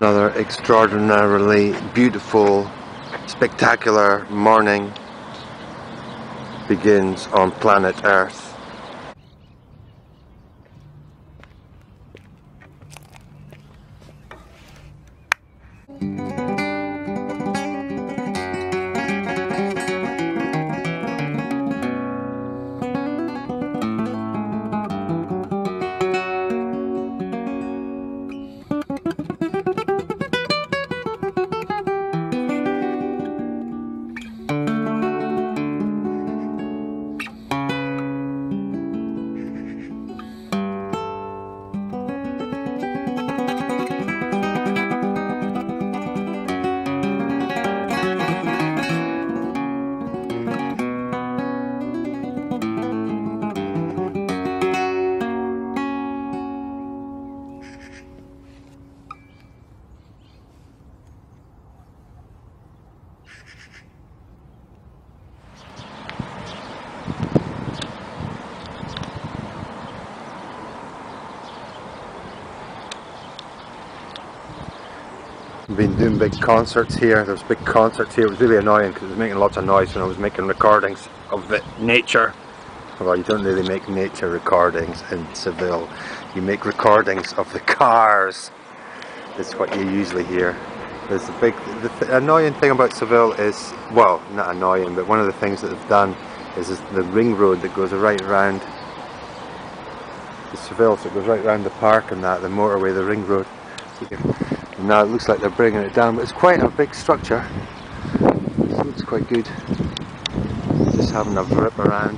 Another extraordinarily beautiful, spectacular morning begins on planet Earth. Been doing big concerts here. There's big concerts here. It was really annoying because it was making lots of noise when I was making recordings of the nature. Well, you don't really make nature recordings in Seville. You make recordings of the cars. That's what you usually hear. There's a big. The th annoying thing about Seville is, well, not annoying, but one of the things that they've done is, is the ring road that goes right around the Seville, so it goes right around the park and that, the motorway, the ring road. And now it looks like they're bringing it down, but it's quite a big structure. It looks quite good. Just having a rip around.